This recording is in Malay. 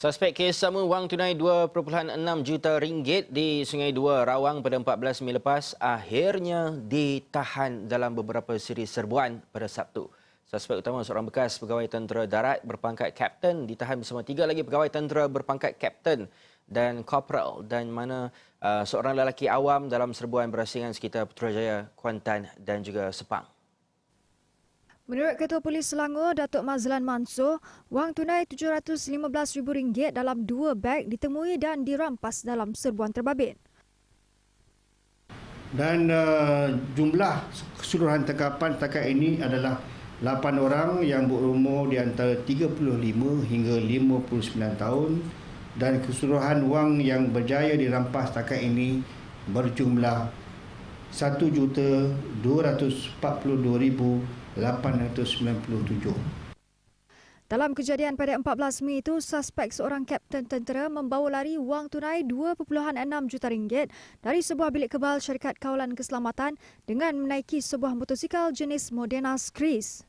Suspek kes sama wang tunai 2.6 juta ringgit di Sungai Dua Rawang pada 14 Mei lepas akhirnya ditahan dalam beberapa siri serbuan pada Sabtu. Suspek utama seorang bekas pegawai tentera darat berpangkat kapten ditahan bersama tiga lagi pegawai tentera berpangkat kapten dan korporal dan mana uh, seorang lelaki awam dalam serbuan berasingan sekitar Putrajaya, Kuantan dan juga Sepang. Menurut Ketua Polis Selangor, Datuk Mazlan Mansur, wang tunai RM715,000 dalam dua beg ditemui dan dirampas dalam serbuan terbabit. Dan uh, jumlah keseluruhan tangkapan setakat ini adalah 8 orang yang berumur di antara 35 hingga 59 tahun dan keseluruhan wang yang berjaya dirampas setakat ini berjumlah 1,242,000 897. Dalam kejadian pada 14 Mei itu, suspek seorang kapten tentera membawa lari wang tunai 2.6 juta ringgit dari sebuah bilik kebal syarikat kawalan keselamatan dengan menaiki sebuah motosikal jenis Modena Screes.